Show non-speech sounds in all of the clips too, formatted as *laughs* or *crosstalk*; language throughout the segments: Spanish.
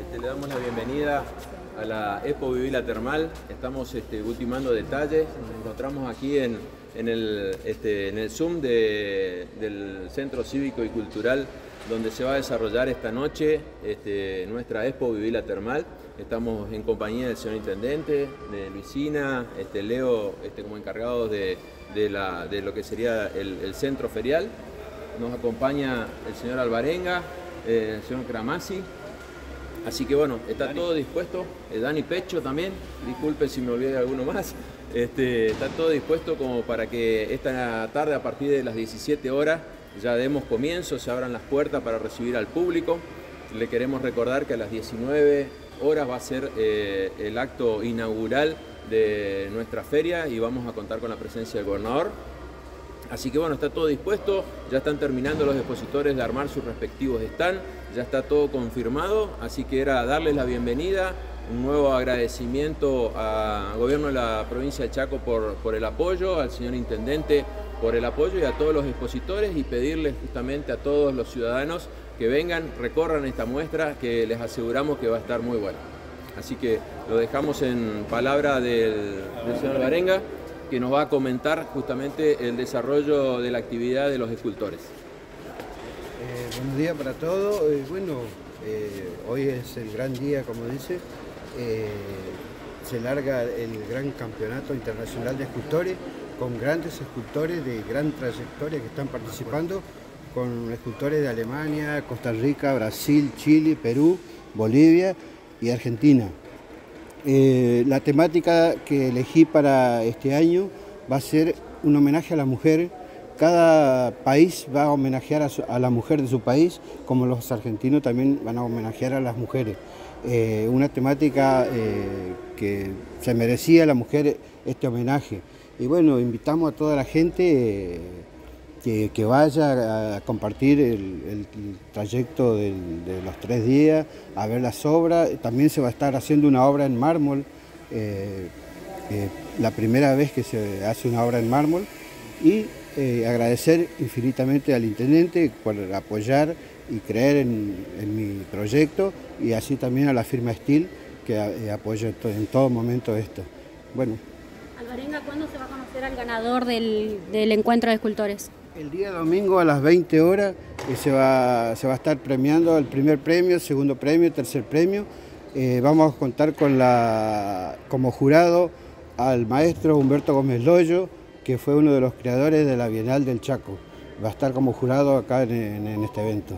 Este, le damos la bienvenida a la Expo Vivila Termal. Estamos este, ultimando detalles. Nos encontramos aquí en, el, este, en el Zoom del Centro Cívico y Cultural donde se va a desarrollar esta noche este, nuestra Expo Vivila Termal. Estamos en compañía del señor Intendente, de Luisina, Leo como encargados de, lo que sería el, centro ferial. Nos acompaña el señor Alvarenga, eh, el señor Cramasi. Así que bueno, está todo dispuesto. Eh, Dani Pecho también, disculpe si me olvidé de alguno más. *laughs* Este, está todo dispuesto como para que esta tarde a partir de las 17 horas ya demos comienzo, se abran las puertas para recibir al público. Le queremos recordar que a las 19 horas va a ser eh, el acto inaugural de nuestra feria y vamos a contar con la presencia del gobernador. Así que bueno, está todo dispuesto, ya están terminando los expositores de armar sus respectivos stand, ya está todo confirmado, así que era darles la bienvenida, un nuevo agradecimiento al gobierno de la provincia de Chaco por, el apoyo, al señor intendente por el apoyo y a todos los expositores y pedirles justamente a todos los ciudadanos que vengan, recorran esta muestra que les aseguramos que va a estar muy buena. Así que lo dejamos en palabra del, señor Barenga, que nos va a comentar justamente el desarrollo de la actividad de los escultores. Eh, buenos días para todos. Eh, bueno, eh, hoy es el gran día, como dice. se larga el gran campeonato internacional de escultores con grandes escultores de gran trayectoria que están participando, con escultores de Alemania, Costa Rica, Brasil, Chile, Perú, Bolivia y Argentina. Eh, la temática que elegí para este año va a ser un homenaje a la mujer. Cada país va a homenajear a, la mujer de su país, como los argentinos también van a homenajear a las mujeres. Eh, una temática eh, que se merecía la mujer este homenaje. Y bueno, invitamos a toda la gente eh, que, vaya a compartir el, trayecto de los tres días, a ver las obras. También se va a estar haciendo una obra en mármol, eh, eh, la primera vez que se hace una obra en mármol. Y agradecer infinitamente al intendente por apoyar y creer en, mi proyecto y así también a la firma Steel que apoya en todo momento esto. Bueno, ¿cuándo se va a conocer al ganador del, encuentro de escultores? El día domingo a las 20 horas eh, se, va, se va a estar premiando el primer premio, segundo premio, tercer premio. Eh, vamos a contar con la, como jurado al maestro Humberto Gómez Loyo, que fue uno de los creadores de la Bienal del Chaco. Va a estar como jurado acá en este evento.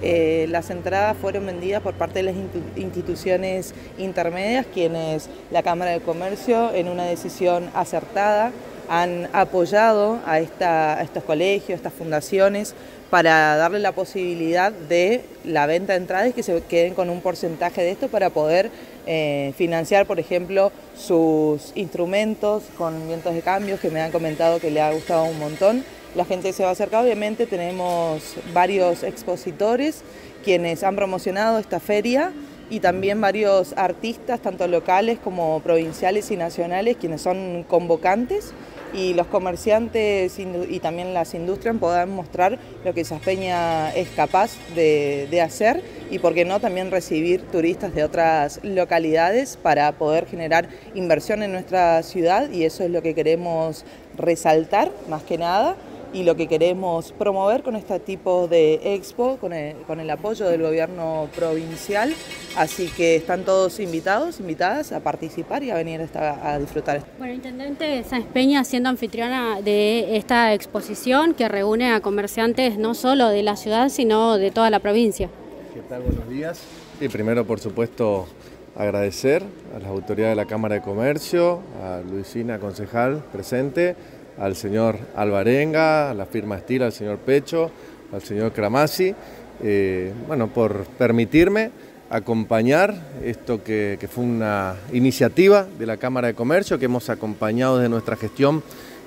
Eh, las entradas fueron vendidas por parte de las instituciones intermedias, quienes la Cámara de Comercio, en una decisión acertada, han apoyado a, estos colegios, a estas fundaciones, para darle la posibilidad de la venta de entradas y que se queden con un porcentaje de esto para poder eh, financiar, por ejemplo, sus instrumentos con vientos de cambios, que me han comentado que le ha gustado un montón la gente se va a acercar. Obviamente tenemos varios expositores quienes han promocionado esta feria y también varios artistas, tanto locales como provinciales y nacionales, quienes son convocantes y los comerciantes y también las industrias puedan mostrar lo que Saspeña es capaz de, hacer y por qué no también recibir turistas de otras localidades para poder generar inversión en nuestra ciudad y eso es lo que queremos resaltar más que nada y lo que queremos promover con este tipo de expo, con el, apoyo del gobierno provincial. Así que están todos invitados, invitadas a participar y a venir a disfrutar. Bueno, Intendente Sáenz Peña siendo anfitriona de esta exposición que reúne a comerciantes no solo de la ciudad, sino de toda la provincia. ¿Qué tal? Buenos días. Y primero, por supuesto, agradecer a las autoridades de la Cámara de Comercio, a Luisina, concejal presente, al señor Alvarenga, a la firma Estila, al señor Pecho, al señor Cramasi, eh, bueno, por permitirme acompañar esto que, fue una iniciativa de la Cámara de Comercio que hemos acompañado desde nuestra gestión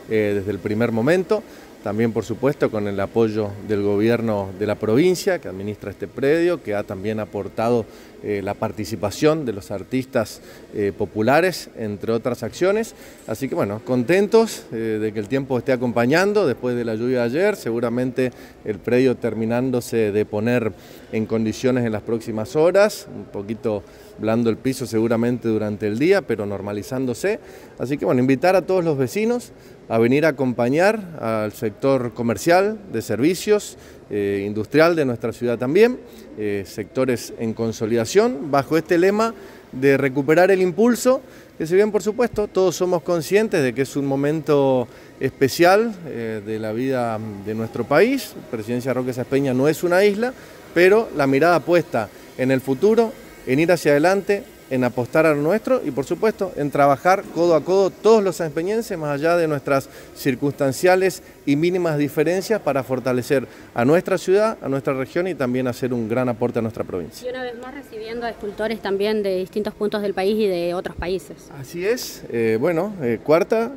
eh, desde el primer momento. También por supuesto con el apoyo del gobierno de la provincia que administra este predio, que ha también aportado eh, la participación de los artistas eh, populares, entre otras acciones. Así que bueno, contentos eh, de que el tiempo esté acompañando después de la lluvia de ayer, seguramente el predio terminándose de poner en condiciones en las próximas horas, un poquito blando el piso seguramente durante el día, pero normalizándose. Así que bueno, invitar a todos los vecinos a venir a acompañar al sector comercial, de servicios, eh, industrial de nuestra ciudad también, eh, sectores en consolidación, bajo este lema de recuperar el impulso, que si bien por supuesto todos somos conscientes de que es un momento especial eh, de la vida de nuestro país, Presidencia Roque Saspeña no es una isla, pero la mirada puesta en el futuro, en ir hacia adelante, en apostar a lo nuestro y por supuesto en trabajar codo a codo todos los empeñenses más allá de nuestras circunstanciales y mínimas diferencias para fortalecer a nuestra ciudad, a nuestra región y también hacer un gran aporte a nuestra provincia. Y una vez más recibiendo a escultores también de distintos puntos del país y de otros países. Así es, eh, bueno, eh, cuarta,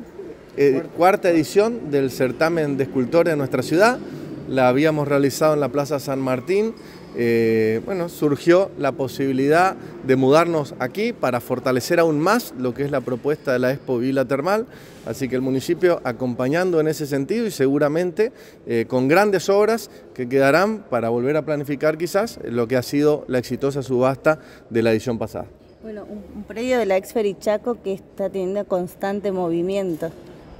eh, cuarta edición del certamen de escultores de nuestra ciudad, la habíamos realizado en la Plaza San Martín, eh, bueno, surgió la posibilidad de mudarnos aquí para fortalecer aún más lo que es la propuesta de la Expo Vila Termal, así que el municipio acompañando en ese sentido y seguramente eh, con grandes obras que quedarán para volver a planificar quizás lo que ha sido la exitosa subasta de la edición pasada. Bueno, un, predio de la ex Ferichaco que está teniendo constante movimiento.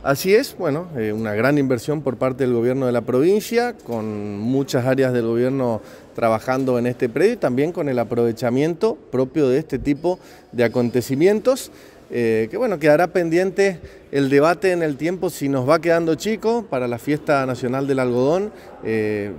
Así es, bueno, eh, una gran inversión por parte del gobierno de la provincia, con muchas áreas del gobierno trabajando en este predio y también con el aprovechamiento propio de este tipo de acontecimientos. Eh, que bueno, quedará pendiente el debate en el tiempo si nos va quedando chico para la fiesta nacional del algodón. Eh,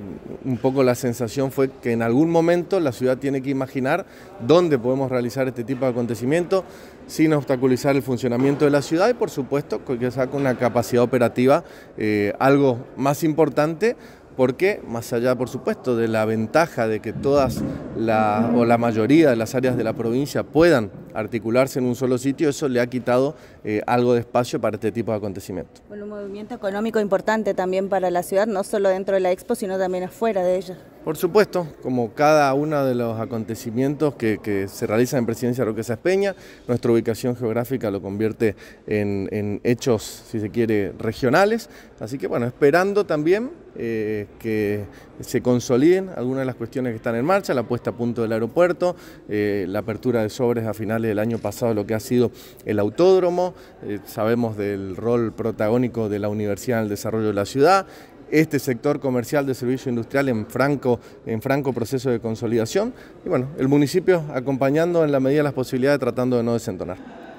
un poco la sensación fue que en algún momento la ciudad tiene que imaginar dónde podemos realizar este tipo de acontecimiento sin obstaculizar el funcionamiento de la ciudad y por supuesto que saca una capacidad operativa eh, algo más importante porque más allá, por supuesto, de la ventaja de que todas la, o la mayoría de las áreas de la provincia puedan articularse en un solo sitio, eso le ha quitado eh, algo de espacio para este tipo de acontecimientos. Bueno, un movimiento económico importante también para la ciudad, no solo dentro de la expo, sino también afuera de ella. Por supuesto, como cada uno de los acontecimientos que, se realizan en Presidencia Roque Peña, nuestra ubicación geográfica lo convierte en, hechos, si se quiere, regionales. Así que bueno, esperando también eh, que se consoliden algunas de las cuestiones que están en marcha, la puesta a punto del aeropuerto, eh, la apertura de sobres a finales del año pasado, lo que ha sido el autódromo, eh, sabemos del rol protagónico de la Universidad en el desarrollo de la ciudad, este sector comercial de servicio industrial en franco, en franco proceso de consolidación y bueno, el municipio acompañando en la medida de las posibilidades tratando de no desentonar.